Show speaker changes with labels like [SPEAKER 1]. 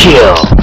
[SPEAKER 1] kill.